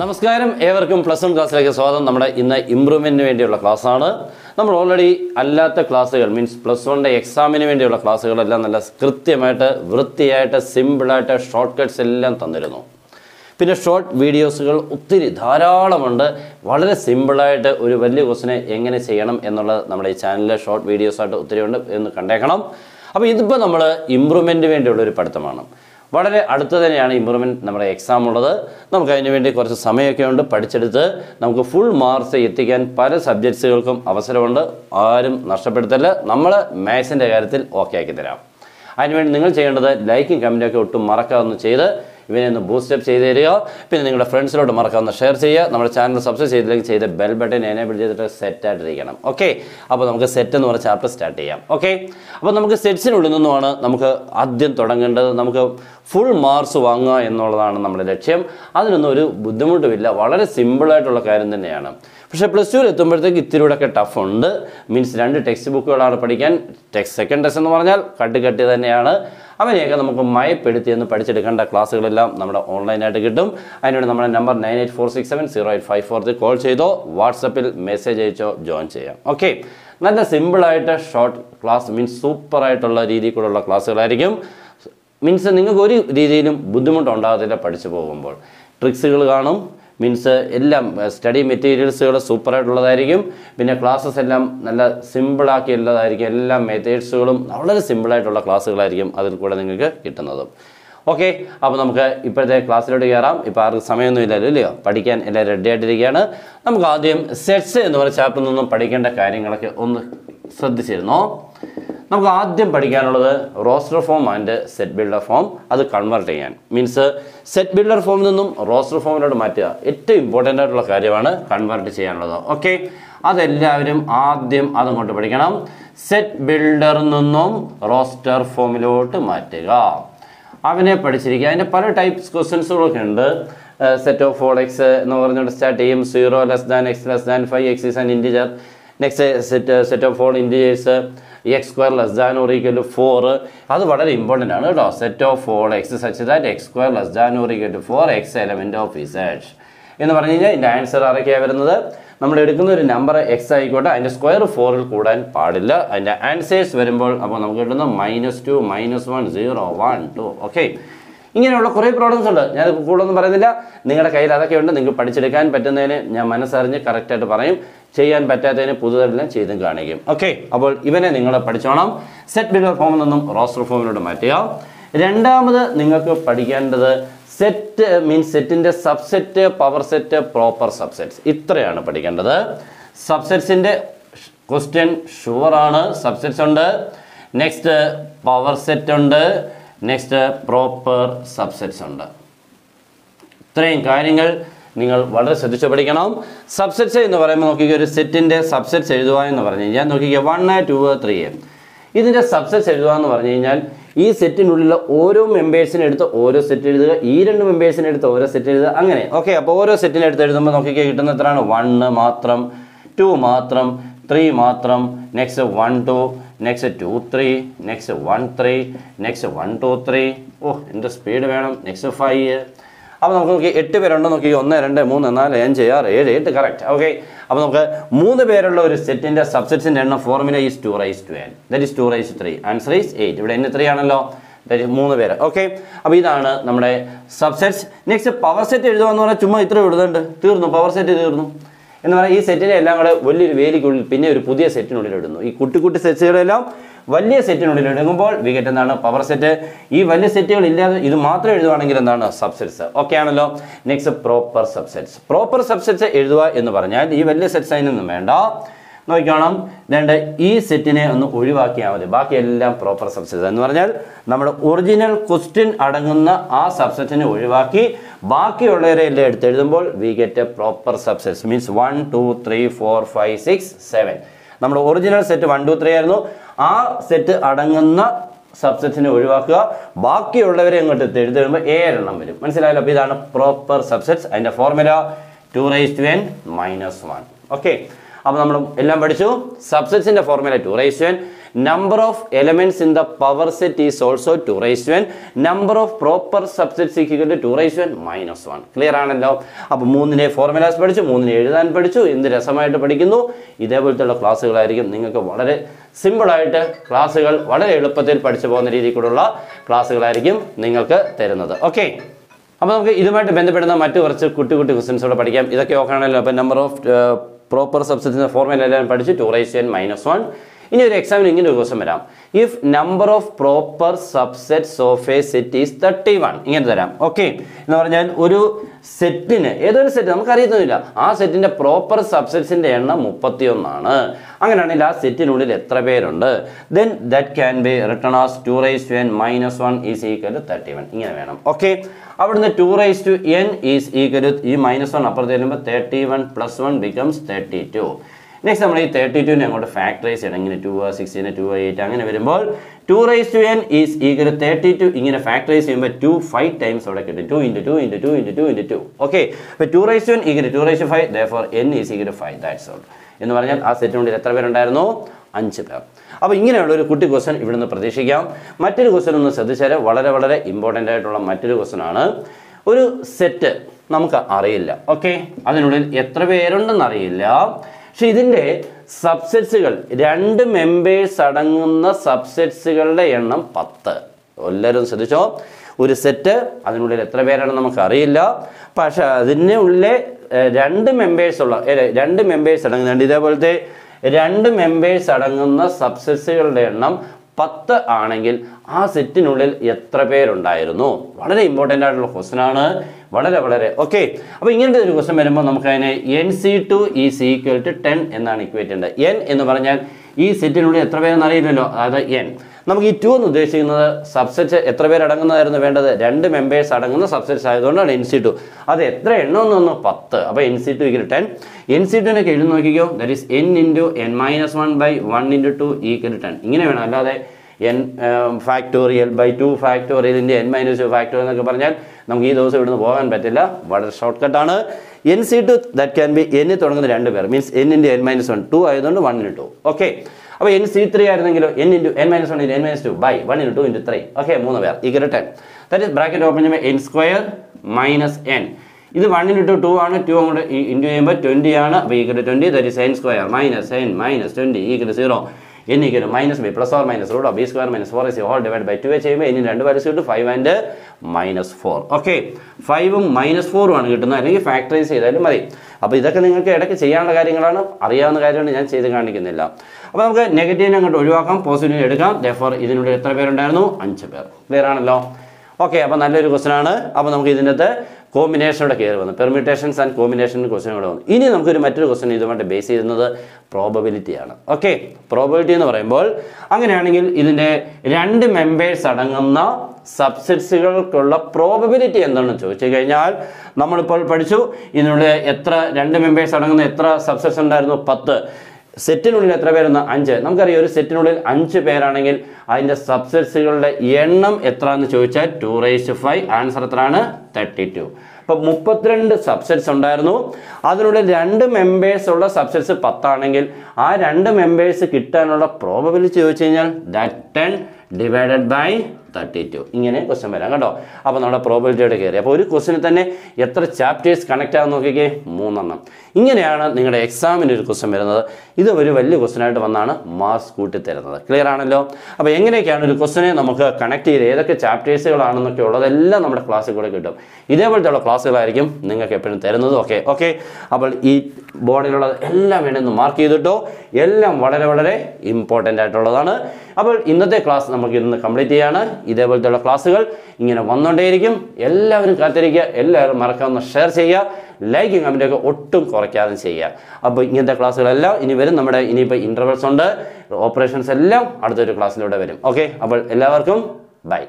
നമസ്കാരം. ഏവർക്കും plus one ക്ലാസ്സിലേക്ക് സ്വാഗതം. നമ്മുടെ ഇന്ന് ഇമ്പ്രൂവ്മെന്റിന് വേണ്ടിയുള്ള ക്ലാസ്സാണ്. നമ്മൾ ഓൾറെഡി അല്ലാത്ത ക്ലാസ്സുകൾ മീൻസ് പ്ലസ് വണ്ണിന്റെ എക്സാമിന് വേണ്ടിയുള്ള ക്ലാസ്സുകളെല്ലാം നല്ല കൃത്യമായിട്ട് വൃത്തിയായിട്ട് സിമ്പിളായിട്ട് ഷോർട്ട് കട്ട്സ് എല്ലാം തന്നിരുന്നു. പിന്നെ ഷോർട്ട് വീഡിയോസുകൾ ഒത്തിരി ധാരാളമുണ്ട്. വളരെ സിമ്പിളായിട്ട് ഒരു വലിയ ക്വസ്റ്റിനെ എങ്ങനെ ചെയ്യണം എന്നുള്ളത് നമ്മുടെ ഈ ചാനലിലെ ഷോർട്ട് വീഡിയോസായിട്ട് ഒത്തിരി ഉണ്ട് എന്ന് കണ്ടേക്കണം. അപ്പോൾ ഇതിപ്പോൾ നമ്മൾ ഇമ്പ്രൂവ്മെന്റ് വേണ്ടിയുള്ള ഒരു പഠിത്തമാണ്. വളരെ അടുത്ത് തന്നെയാണ് ഇമ്പ്രൂവ്മെന്റ് നമ്മുടെ എക്സാം ഉള്ളത്. നമുക്ക് വേണ്ടി കുറച്ച് സമയമൊക്കെ ഉണ്ട്. പഠിച്ചെടുത്ത് നമുക്ക് ഫുൾ മാർക്സ് എത്തിക്കാൻ പല സബ്ജക്ട്സുകൾക്കും അവസരമുണ്ട്. ആരും നഷ്ടപ്പെടുത്തല്ല. നമ്മൾ മാത്സിന്റെ കാര്യത്തിൽ ഓക്കെ ആക്കി തരാം. അതിനുവേണ്ടി നിങ്ങൾ ചെയ്യേണ്ടത് ലൈക്കും കമന്റൊക്കെ ഒട്ടും മറക്കാതെ ചെയ്ത് ഇവനെ ഒന്ന് ബൂസ്റ്റപ്പ് ചെയ്ത് തരിക. പിന്നെ നിങ്ങളുടെ ഫ്രണ്ട്സിലോട്ട് മറക്കാവുന്ന ഷെയർ ചെയ്യുക. നമ്മുടെ ചാനൽ സബ്സ്ക്രൈബ് ചെയ്തില്ലെങ്കിൽ ചെയ്ത് ബെൽ ബട്ടൺ എനേബിൾ ചെയ്തിട്ട് സെറ്റ് ആയിട്ടിരിക്കണം. ഓക്കെ അപ്പോൾ നമുക്ക് സെറ്റ് എന്ന് പറഞ്ഞ ചാപ്റ്റർ സ്റ്റാർട്ട് ചെയ്യാം. ഓക്കെ അപ്പോൾ നമുക്ക് സെറ്റ്സിനുള്ളിൽ നിന്നുമാണ് നമുക്ക് ആദ്യം തുടങ്ങേണ്ടത്. നമുക്ക് ഫുൾ മാർക്സ് വാങ്ങുക എന്നുള്ളതാണ് നമ്മുടെ ലക്ഷ്യം. അതിനൊന്നും ഒരു ബുദ്ധിമുട്ടുമില്ല. വളരെ സിമ്പിളായിട്ടുള്ള കാര്യം തന്നെയാണ്. പക്ഷേ പ്ലസ് ടുവിൽ എത്തുമ്പോഴത്തേക്ക് ഇത്തിരിയൂടെയൊക്കെ ടഫ് ഉണ്ട്. മീൻസ് രണ്ട് ടെക്സ്റ്റ് ബുക്കുകളാണ് പഠിക്കാൻ. ടെക്സ്റ്റ് സെക്കൻഡ് ടെസ്റ്റ് എന്ന് പറഞ്ഞാൽ കട്ട് കട്ടി തന്നെയാണ്. അവനെയൊക്കെ നമുക്ക് മയപ്പെടുത്തി എന്ന് പഠിച്ചെടുക്കേണ്ട ക്ലാസ്സുകളെല്ലാം നമ്മുടെ ഓൺലൈനായിട്ട് കിട്ടും. അതിനുവേണ്ടി നമ്മുടെ number nine eight four six ഫോർത്തിൽ call ചെയ്തോ വാട്സപ്പിൽ മെസ്സേജ് അയച്ചോ ജോയിൻ ചെയ്യാം. ഓക്കെ. നല്ല സിമ്പിളായിട്ട് ഷോർട്ട് ക്ലാസ് മീൻസ് സൂപ്പറായിട്ടുള്ള രീതിയിൽ കൂടെയുള്ള ക്ലാസ്സുകളായിരിക്കും. മീൻസ് നിങ്ങൾക്ക് ഒരു രീതിയിലും ബുദ്ധിമുട്ടുണ്ടാകത്തില്ല പഠിച്ചു പോകുമ്പോൾ. ട്രിക്സുകൾ കാണും മീൻസ് എല്ലാം സ്റ്റഡി മെറ്റീരിയൽസുകൾ സൂപ്പറായിട്ടുള്ളതായിരിക്കും പിന്നെ ക്ലാസ്സസ് എല്ലാം നല്ല സിമ്പിളാക്കിയുള്ളതായിരിക്കും എല്ലാ മെത്തേഡ്സുകളും വളരെ സിമ്പിളായിട്ടുള്ള ക്ലാസ്സുകളായിരിക്കും അതിൽ കൂടെ നിങ്ങൾക്ക് കിട്ടുന്നത്. ഓക്കെ അപ്പോൾ നമുക്ക് ഇപ്പോഴത്തെ ക്ലാസ്സിലോട്ട് കയറാം. ഇപ്പോൾ ആർക്കും സമയമൊന്നും ഇല്ലല്ലോ ഇല്ലയോ? പഠിക്കാൻ എല്ലാം റെഡി ആയിട്ടിരിക്കുകയാണ്. നമുക്ക് ആദ്യം സെറ്റ്സ് എന്ന് പറഞ്ഞ ചാപ്റ്ററിൽ നിന്നും പഠിക്കേണ്ട കാര്യങ്ങളൊക്കെ ഒന്ന് ശ്രദ്ധിച്ചിരുന്നോ? നമുക്ക് ആദ്യം പഠിക്കാനുള്ളത് roster form and set builder form അത് കൺവേർട്ട് ചെയ്യാൻ. മീൻസ് സെറ്റ് ബിൽഡർ ഫോമിൽ നിന്നും റോസ്റ്റർ ഫോമിലോട്ട് മാറ്റുക. ഏറ്റവും ഇമ്പോർട്ടന്റ് ആയിട്ടുള്ള കാര്യമാണ് കൺവേർട്ട് ചെയ്യാനുള്ളത്. ഓക്കെ അതെല്ലാവരും ആദ്യം അതങ്ങോട്ട് പഠിക്കണം. സെറ്റ് ബിൽഡറിൽ നിന്നും റോസ്റ്റർ ഫോമിലോട്ട് മാറ്റുക. അവനെ പഠിച്ചിരിക്കുക. അതിന്റെ പല ടൈപ്സ് ക്വസ്റ്റ്യൻസുകളൊക്കെ ഉണ്ട്. സെറ്റ് ഓഫ് ഫോൾ എക്സ് എന്ന് പറഞ്ഞുകൊണ്ട് സ്റ്റാർട്ട് ചെയ്യും. Zero less than x less than five x is an integer next set set of all integers x square less than or equal to four അത് വളരെ important ആണ് കേട്ടോ. Set of all x such that x square less than or equal to four x element of Z എന്ന് പറഞ്ഞു കഴിഞ്ഞാൽ ഇതിന്റെ answer ആരൊക്കെയാണ് വരുന്നത്? നമ്മൾ എടുക്കുന്ന ഒരു നമ്പർ എക്സ് ആയിക്കോട്ടെ. അതിന്റെ സ്ക്വയർ ഫോറിൽ കൂടാൻ പാടില്ല. അതിന്റെ ആൻസേഴ്സ് വരുമ്പോൾ അപ്പോൾ നമുക്ക് കിട്ടുന്നത് minus two minus one zero one two okay ഇങ്ങനെയുള്ള കുറേ പ്രോബ്ലംസ് ഉണ്ട്. ഞാൻ കൂടുതലൊന്നും പറയുന്നില്ല. നിങ്ങളുടെ കയ്യിൽ അതൊക്കെ ഉണ്ട്. നിങ്ങൾക്ക് പഠിച്ചെടുക്കാൻ പറ്റുന്നതിന് ഞാൻ മനസ്സറിഞ്ഞ് കറക്റ്റായിട്ട് പറയും. ചെയ്യാൻ പറ്റാത്തതിന് പുതുതരെല്ലാം ചെയ്തും കാണിക്കും. ഓക്കെ അപ്പോൾ ഇവനെ നിങ്ങൾ പഠിച്ചോണം. സെറ്റ് ബിഗർ ഫോമിൽ നിന്നും റോസ്റ്റർ ഫോമിലോട്ട് മാറ്റുക. രണ്ടാമത് നിങ്ങൾക്ക് പഠിക്കേണ്ടത് സെറ്റ് മീൻസ് സെറ്റിന്റെ subset power set proper subsets ഇത്രയാണ് പഠിക്കേണ്ടത്. സബ്സെറ്റ്സിന്റെ ക്വസ്റ്റ്യൻ ഷുവറാണ് സബ്സെറ്റ്സ് ഉണ്ട്. നെക്സ്റ്റ് പവർ സെറ്റ് ഉണ്ട്. നെക്സ്റ്റ് പ്രോപ്പർ സബ്സെറ്റ്സ് ഉണ്ട്. ഇത്രയും കാര്യങ്ങൾ നിങ്ങൾ വളരെ ശ്രദ്ധിച്ചു പഠിക്കണം. സബ്സെറ്റ്സ് എന്ന് പറയുമ്പോൾ നോക്കിക്കുക ഒരു സെറ്റിന്റെ സബ്സെറ്റ്സ് എഴുതുക എന്ന് പറഞ്ഞു കഴിഞ്ഞാൽ നോക്കിക്കുക വൺ ടു ത്രീ ഇതിന്റെ സബ്സെറ്റ്സ് എഴുതുക എന്ന് പറഞ്ഞു കഴിഞ്ഞാൽ ഈ സെറ്റിനുള്ളിലെ ഓരോ മെമ്പേഴ്സിനെ എടുത്ത് ഓരോ സെറ്റ് എഴുതുക ഈ രണ്ട് മെമ്പേഴ്സിനെ എടുത്ത് ഓരോ സെറ്റ് എഴുതുക അങ്ങനെ. ഓക്കെ അപ്പോൾ ഓരോ സെറ്റിനെ എടുത്ത് എഴുതുമ്പോൾ നോക്കിക്കുക കിട്ടുന്ന എത്രയാണ്? വണ്ണ് മാത്രം ടു മാത്രം ത്രീ മാത്രം next one two next two three next one three next one two three ഓ എന്റെ സ്പീഡ് വേണം? നെക്സ്റ്റ് ഫൈവ് അപ്പോൾ നമുക്ക് നോക്കി എട്ട് പേരുണ്ടോ. നോക്കി ഒന്ന് രണ്ട് മൂന്ന് നാല് അഞ്ച് ആറ് ഏഴ് എട്ട് കറക്റ്റ് ഓക്കെ അപ്പോൾ നമുക്ക് മൂന്ന് പേരുള്ള ഒരു സെറ്റിന്റെ സബ്സെറ്റ്സിന്റെ എണ്ണം formula is two raise two n that is two raise three answer is eight ഇവിടെ എന്നെ ത്രീ ആണല്ലോ. മൂന്ന് പേര്. ഓക്കെ അപ്പോൾ ഇതാണ് നമ്മുടെ സബ്സെറ്റ്സ് നെക്സ്റ്റ് പവർ സെറ്റ് എഴുതുക എന്ന് പറഞ്ഞാൽ ചുമ്മാ ഇത്ര എഴുതുന്നുണ്ട് തീർന്നു. പവർ സെറ്റ് തീർന്നു. എന്ന് പറഞ്ഞാൽ ഈ സെറ്റിനെ എല്ലാം കൂടെ വലിയൊരു വേലിക്കുള്ളിൽ പിന്നെ ഒരു പുതിയ സെറ്റിനുള്ളിൽ ഇടുന്നു. ഈ കുട്ടി കുട്ടി സെറ്റുകളെല്ലാം വലിയ സെറ്റിനുള്ളിൽ എടുക്കുമ്പോൾ വിക്കറ്റ് എന്താണ്? പവർ സെറ്റ് ഈ വലിയ സെറ്റുകൾ ഇല്ലാതെ ഇത് മാത്രം എഴുതുവാണെങ്കിൽ എന്താണ്? സബ്സെറ്റ്സ് ഓക്കെ ആണല്ലോ. Next proper subsets proper subsets എഴുതുക എന്ന് പറഞ്ഞാൽ ഈ വലിയ സെറ്റ്സ് അതിനൊന്നും വേണ്ട. നോക്കണം വേണ്ട ഈ സെറ്റിനെ ഒന്ന് ഒഴിവാക്കിയാൽ മതി. ബാക്കിയെല്ലാം പ്രോപ്പർ സബ്സെറ്റ്സ് എന്ന് പറഞ്ഞാൽ നമ്മുടെ ഒറിജിനൽ ക്വസ്റ്റ്യൻ അടങ്ങുന്ന ആ സബ്സെറ്റിനെ ഒഴിവാക്കി ബാക്കിയുള്ളവരെ എല്ലാം എടുത്ത് എഴുതുമ്പോൾ we get a proper subsets means one two three four five six seven നമ്മുടെ original set one two three ആയിരുന്നു. ആ സെറ്റ് അടങ്ങുന്ന സബ്സെറ്റിനെ ഒഴിവാക്കുക. ബാക്കിയുള്ളവരെ അങ്ങോട്ട് എഴുതി വരുമ്പോൾ ഏഴെണ്ണം വരും. മനസ്സിലായല്ലോ? അപ്പോൾ ഇതാണ് പ്രോപ്പർ സബ്സെറ്റ്സ് അതിന്റെ formula two raise two n minus one okay അപ്പോൾ നമ്മൾ എല്ലാം പഠിച്ചു. സബ്സെറ്റ്സിന്റെ formula two raise one number of elements in the power set is also two raise one number of proper subsets equal two raise n minus one clear ആണല്ലോ? അപ്പോൾ മൂന്നിനെ formulas പഠിച്ചു മൂന്നിനെ എഴുതാൻ പഠിച്ചു. എന്ത് രസമായിട്ട് പഠിക്കുന്നു? ഇതേപോലത്തെയുള്ള ക്ലാസ്സുകളായിരിക്കും നിങ്ങൾക്ക് വളരെ സിമ്പിളായിട്ട് ക്ലാസ്സുകൾ വളരെ എളുപ്പത്തിൽ പഠിച്ചു പോകുന്ന രീതിക്കുള്ള ക്ലാസ്സുകളായിരിക്കും നിങ്ങൾക്ക് തരുന്നത്. ഓക്കെ അപ്പോൾ നമുക്ക് ഇതുമായിട്ട് ബന്ധപ്പെടുന്ന മറ്റു കുറച്ച് കുട്ടി കുട്ടി ക്വസ്റ്റ്യൻസ് കൂടെ പഠിക്കാം. ഇതൊക്കെ ഓക്കാണല്ലോ അപ്പോൾ നമ്പർ ഓഫ് പ്രോപ്പർ സബ്സെറ്റിന്റെ ഫോർമുല എല്ലാം പഠിച്ച് two raise n minus one ഇനി ഒരു എക്സാമിന് ഇങ്ങനെ ഒരു ക്വസ്റ്റൻ വരാം. If number of proper subsets of a set is thirty one ഇങ്ങനെ തരാം. ഓക്കെ എന്ന് പറഞ്ഞാൽ ഒരു സെറ്റിന് ഏതൊരു സെറ്റ് നമുക്ക് അറിയത്തൊന്നുമില്ല ആ സെറ്റിന്റെ പ്രോപ്പർ സബ്സെറ്റ്സിന്റെ എണ്ണം മുപ്പത്തിയൊന്നാണ്. അങ്ങനെയാണെങ്കിൽ ആ സെറ്റിനുള്ളിൽ എത്ര പേരുണ്ട്? Then that can be written as two raise two n minus one is equal to thirty one ഇങ്ങനെ വേണം. ഓക്കെ അവിടുന്ന് two raise two n is equal ഈ മൈനസ് വൺ അപ്പുറത്ത് വരുമ്പോൾ thirty one plus one becomes thirty two next നമ്മൾ ഈ thirty ടുവിനെ അങ്ങോട്ട് factorise ചെയ്യണം. ഇങ്ങനെ ടു സിക്സ്റ്റീന് ടു എയ്റ്റ് അങ്ങനെ വരുമ്പോൾ two raise two n is equal thirty two ഇങ്ങനെ ഫാക്ടറൈസ് ചെയ്യുമ്പോൾ ടു ഫൈവ് ടൈംസ് അവിടെ കിട്ടും. Two into two into two into two into two okay അപ്പോൾ two raise two n equal two raise two five therefore n is equal five that's all എന്ന് പറഞ്ഞാൽ ആ സെറ്റിനുള്ളിൽ എത്ര പേരുണ്ടായിരുന്നു? അഞ്ച് പേർ. അപ്പോൾ ഇങ്ങനെയുള്ള ഒരു കുട്ടി ക്വസ്റ്റൻ ഇവിടുന്ന് പ്രതീക്ഷിക്കാം. മറ്റൊരു ക്വസ്റ്റൻ ഒന്ന് ശ്രദ്ധിച്ചാൽ വളരെ വളരെ ഇമ്പോർട്ടന്റ് ആയിട്ടുള്ള മറ്റൊരു ക്വസ്റ്റൻ ആണ്. ഒരു സെറ്റ് നമുക്ക് അറിയില്ല. ഓക്കെ അതിനുള്ളിൽ എത്ര പേരുണ്ടെന്ന് അറിയില്ല. പക്ഷെ ഇതിന്റെ സബ്സെറ്റ്സുകൾ രണ്ട് മെമ്പേഴ്സ് അടങ്ങുന്ന സബ്സെറ്റ്സുകളുടെ എണ്ണം പത്ത്. എല്ലാവരും ശ്രദ്ധിച്ചോ? ഒരു സെറ്റ് അതിനുള്ളിൽ എത്ര പേരാണെന്ന് നമുക്ക് അറിയില്ല പക്ഷെ അതിന്റെ ഉള്ളിലെ രണ്ട് മെമ്പേഴ്സ് ഉള്ള രണ്ട് മെമ്പേഴ്സ് അടങ്ങുന്നുണ്ട് ഇതേപോലത്തെ രണ്ട് മെമ്പേഴ്സ് അടങ്ങുന്ന സബ്സെറ്റ്സുകളുടെ എണ്ണം പത്ത് ആണെങ്കിൽ ആ സെറ്റിനുള്ളിൽ എത്ര പേരുണ്ടായിരുന്നു? വളരെ ഇമ്പോർട്ടന്റ് ആയിട്ടുള്ള ക്വസ്റ്റൻ ആണ്. വളരെ വളരെ. ഓക്കെ അപ്പോൾ ഇങ്ങനത്തെ ഒരു ക്വസ്റ്റൻ വരുമ്പോൾ നമുക്ക് അതിനെ n C two is equal to ten എന്നാണ് ഇക്വേറ്റ് ചെയ്യേണ്ടത് എൻ എന്ന് പറഞ്ഞാൽ ഈ സെറ്റിനുള്ളിൽ എത്ര പേരെന്ന് അറിയില്ലല്ലോ. അതായത് എൻ നമുക്ക് ഈ ടു എന്ന് ഉദ്ദേശിക്കുന്നത് സബ്സെറ്റ് എത്ര പേര് അടങ്ങുന്നതായിരുന്നു വേണ്ടത്? രണ്ട് മെമ്പേഴ്സ് അടങ്ങുന്ന സബ്സെറ്റ്സ് ആയതുകൊണ്ടാണ് എൻ സി ടു അത് എത്ര എണ്ണം എന്ന് വന്നു പത്ത്. അപ്പോൾ N C two equal ten N C ടുവിനൊക്കെ എഴുതി നോക്കിക്കോ. That is N into N minus one by one into two equal ten ഇങ്ങനെ വേണം. അല്ലാതെ എൻ ഫാക്ടോറിയൽ ബൈ ടു ഫാക്ടോറിയലിന്റെ എൻ മൈനസ് ടു ഫാക്ടോറിയൽ എന്നൊക്കെ പറഞ്ഞാൽ നമുക്ക് ഈ ദിവസം ഇവിടുന്ന് പോകാൻ പറ്റില്ല. വളരെ short കട്ടാണ് N C two that can be എന്നിൽ തുടങ്ങുന്ന രണ്ട് പേർ means N into N minus one two ആയതുകൊണ്ട് വൺ ഇൻ ടു ഓക്കെ അപ്പോൾ എൻ സി ത്രീ ആയിരുന്നെങ്കിലോ N into N minus one into N minus two by one into two into three okay മൂന്ന് പേർ ഈ ten that is bracket open ചെയ്യുമ്പോൾ N square minus N ഇത് one into to ആണ് two അങ്ങോട്ട് into ചെയ്യുമ്പോൾ twenty ആണ്. അപ്പോൾ ഈ equal twenty that is n square minus n minus twenty ഈ equal zero n equal minus b plus or minus root of B square minus four is whole divide by two ചെയ്യുമ്പോൾ ഇനി രണ്ട് values കിട്ടും five and minus four okay ഫൈവും മൈനസ് ഫോറും ആണ് കിട്ടുന്നത്. അല്ലെങ്കിൽ ഫാക്ടറൈസ് ചെയ്താലും മതി. അപ്പോൾ ഇതൊക്കെ നിങ്ങൾക്ക് ഇടയ്ക്ക് ചെയ്യാനുള്ള കാര്യങ്ങളാണ്. അറിയാവുന്ന കാര്യമാണ് ഞാൻ ചെയ്ത് കാണിക്കുന്നില്ല. അപ്പോൾ നമുക്ക് നെഗറ്റീവിനെ അങ്ങോട്ട് ഒഴിവാക്കാം. പോസിറ്റീവ് എടുക്കാം. ദോർ ഇതിനുള്ളിൽ എത്ര പേരുണ്ടായിരുന്നു? അഞ്ച് പേർ. ക്ലിയർ ആണല്ലോ? ഓക്കെ അപ്പോൾ നല്ലൊരു ക്വസ്റ്റൻ ആണ്. അപ്പോൾ നമുക്ക് ഇതിന്റെ കോമ്പിനേഷനോടെ കയറി വന്നു. പെർമിറ്റേഷൻസ് ആൻഡ് കോമ്പിനേഷൻ ക്വസ്റ്റൻ കൂടെ വന്നു. ഇനി നമുക്കൊരു മറ്റൊരു ക്വസ്റ്റൻ ഇതുമായിട്ട് ബേസ് ചെയ്യുന്നത് പ്രോബബിലിറ്റിയാണ് ഓക്കെ പ്രോബബിലിറ്റി എന്ന് പറയുമ്പോൾ അങ്ങനെയാണെങ്കിൽ ഇതിന്റെ രണ്ട് മെമ്പേഴ്സ് അടങ്ങുന്ന സബ്സെറ്റ്സുകൾക്കുള്ള പ്രോബബിലിറ്റി എന്താണെന്ന് ചോദിച്ചു കഴിഞ്ഞാൽ നമ്മളിപ്പോൾ പഠിച്ചു. ഇതിനുള്ള എത്ര രണ്ട് മെമ്പേഴ്സ് അടങ്ങുന്ന എത്ര സബ്സെറ്റ്സ് ഉണ്ടായിരുന്നു? പത്ത്. സെറ്റിനുള്ളിൽ എത്ര പേരെന്ന്? അഞ്ച്. നമുക്കറിയാം ഒരു സെറ്റിനുള്ളിൽ അഞ്ച് പേരാണെങ്കിൽ അതിന്റെ സബ്സെറ്റ്സുകളുടെ എണ്ണം എത്ര എന്ന് ചോദിച്ചാൽ ടു റേസ് ഫൈവ് ആൻസർ എത്രയാണ്? തേർട്ടി ടു അപ്പം മുപ്പത്തിരണ്ട് സബ്സെറ്റ്സ് ഉണ്ടായിരുന്നു. അതിനുള്ളിൽ രണ്ട് മെമ്പേഴ്സ് ഉള്ള സബ്സെറ്റ്സ് പത്താണെങ്കിൽ ആ രണ്ട് മെമ്പേഴ്സ് കിട്ടാനുള്ള പ്രോബബിലിറ്റി ചോദിച്ചു കഴിഞ്ഞാൽ that ten divided by thirty two ഇങ്ങനെ ക്വസ്റ്റ്യൻ വരാം കേട്ടോ. അപ്പോൾ നമ്മുടെ പ്രോബിലിറ്റിയുടെ കയറി. അപ്പോൾ ഒരു ക്വസ്റ്റിന് തന്നെ എത്ര ചാപ്റ്റേഴ്സ് കണക്ട് ആകുന്ന നോക്കിക്കേ? മൂന്നെണ്ണം. ഇങ്ങനെയാണ് നിങ്ങളുടെ എക്സാമിന് ഒരു ക്വസ്റ്റ്യൻ വരുന്നത്. ഇത് ഒരു വലിയ ക്വസ്റ്റ്യൻ ആയിട്ട് വന്നാണ് മാർക്സ് കൂട്ടി തരുന്നത് ക്ലിയർ ആണല്ലോ? അപ്പോൾ എങ്ങനെയൊക്കെയാണ് ഒരു ക്വസ്റ്റിനെ നമുക്ക് കണക്ട് ചെയ്ത് ഏതൊക്കെ ചാപ്റ്റേഴ്സുകളാണെന്നൊക്കെ ഉള്ളതെല്ലാം നമ്മുടെ ക്ലാസ്സിൽ കൂടെ കിട്ടും. ഇതേപോലത്തെ ക്ലാസ്സുകളായിരിക്കും നിങ്ങൾക്ക് എപ്പോഴും തരുന്നത്. ഓക്കെ ഓക്കെ അപ്പോൾ ഈ ബോർഡിലുള്ളത് എല്ലാം വേണമെന്ന് മാർക്ക് ചെയ്തിട്ടോ? എല്ലാം വളരെ വളരെ ഇമ്പോർട്ടന്റ് ആയിട്ടുള്ളതാണ്. അപ്പോൾ ഇന്നത്തെ ക്ലാസ് നമുക്ക് ഇന്ന് കംപ്ലീറ്റ് ചെയ്യാണ്. ഇതേപോലത്തെയുള്ള ക്ലാസ്സുകൾ ഇങ്ങനെ വന്നുകൊണ്ടേയിരിക്കും എല്ലാവരും കാത്തിരിക്കുക. എല്ലാവരും മറക്കാവുന്ന ഷെയർ ചെയ്യുക. ലൈക്കും കമന്റൊക്കെ ഒട്ടും കുറയ്ക്കാതെ ചെയ്യുക. അപ്പോൾ ഇങ്ങനത്തെ ക്ലാസ്സുകളെല്ലാം ഇനി വരും. നമ്മുടെ ഇനിയിപ്പോൾ ഇന്റർവെൽസ് ഉണ്ട്. ഓപ്പറേഷൻസ് എല്ലാം അടുത്തൊരു ക്ലാസ്സിലൂടെ വരും. ഓക്കെ അപ്പോൾ എല്ലാവർക്കും ബൈ